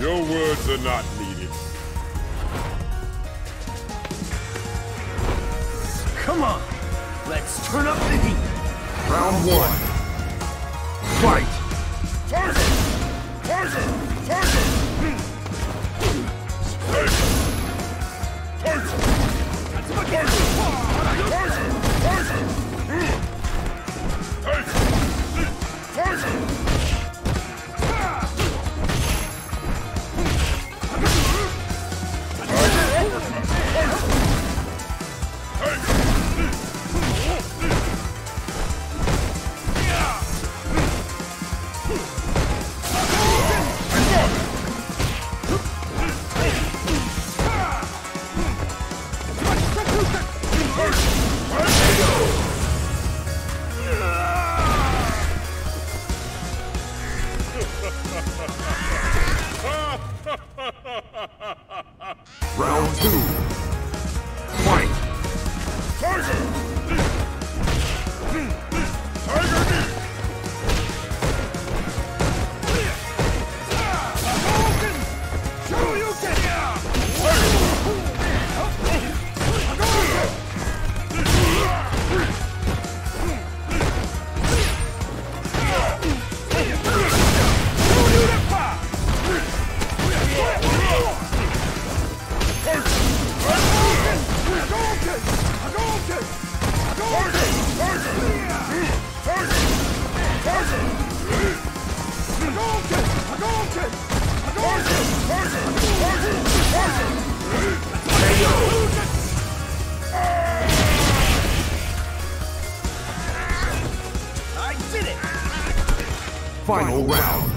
Your words are not needed. Come on! Let's turn up the heat! Round one. Fight! Tarzan! Tarzan! Final round.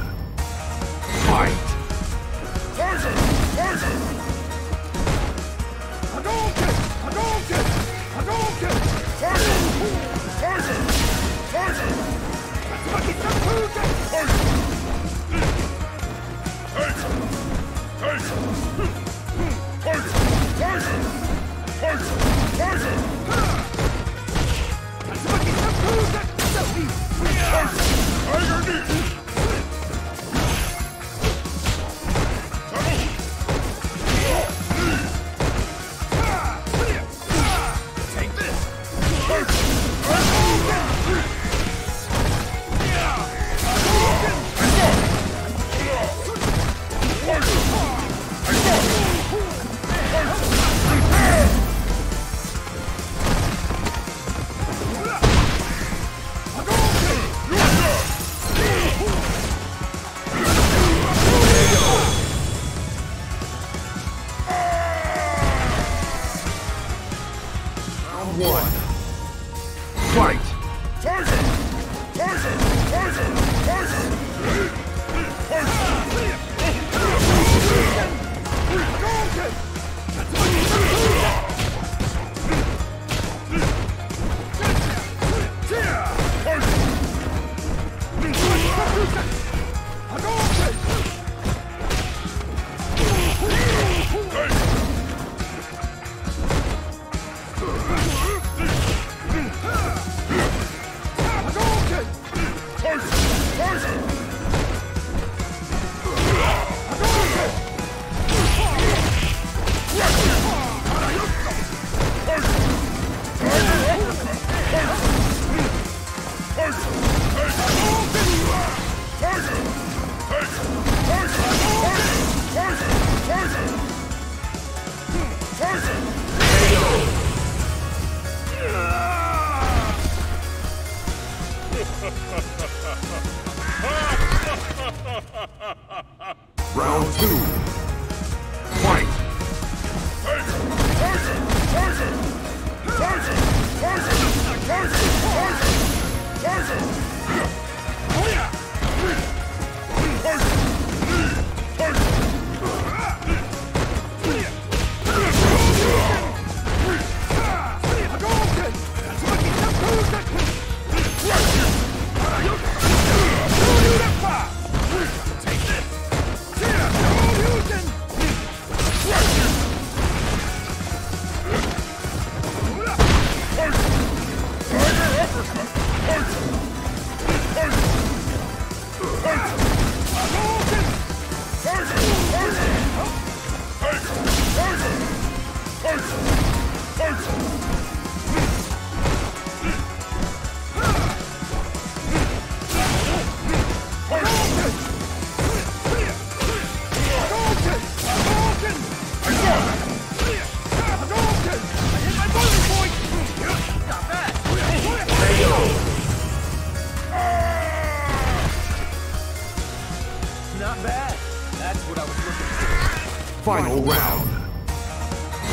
Final round.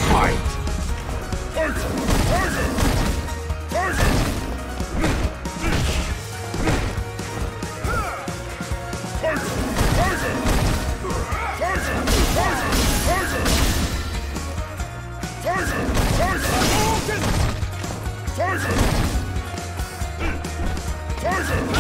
Fight! Poison! Poison!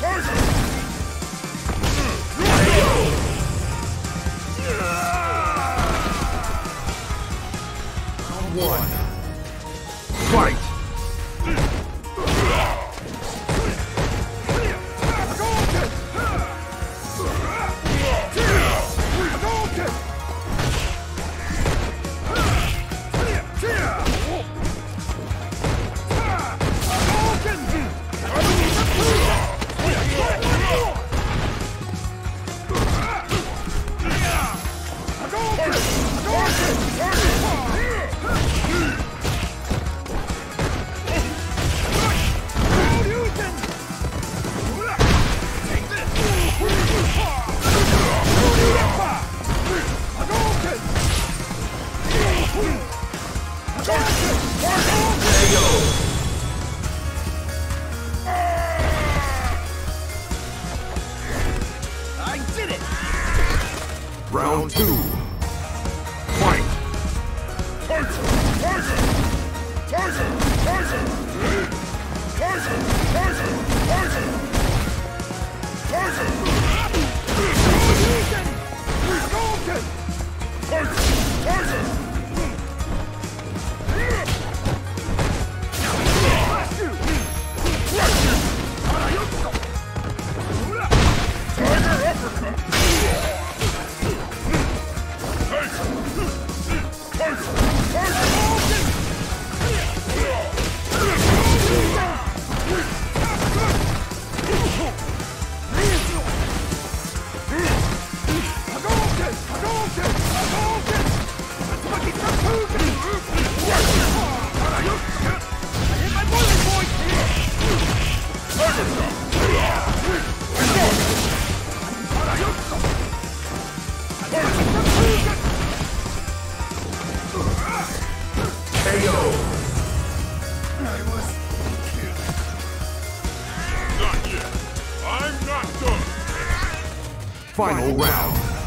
Tiger! Poison! Poison! Poison! Final round.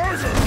Tiger!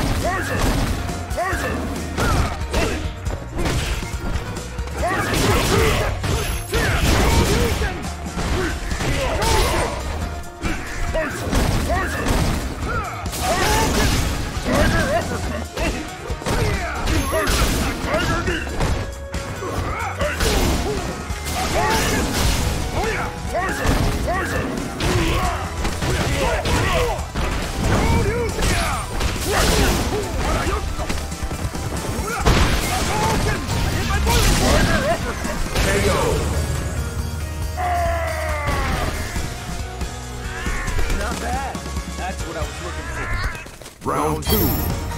What I was looking for. Round two.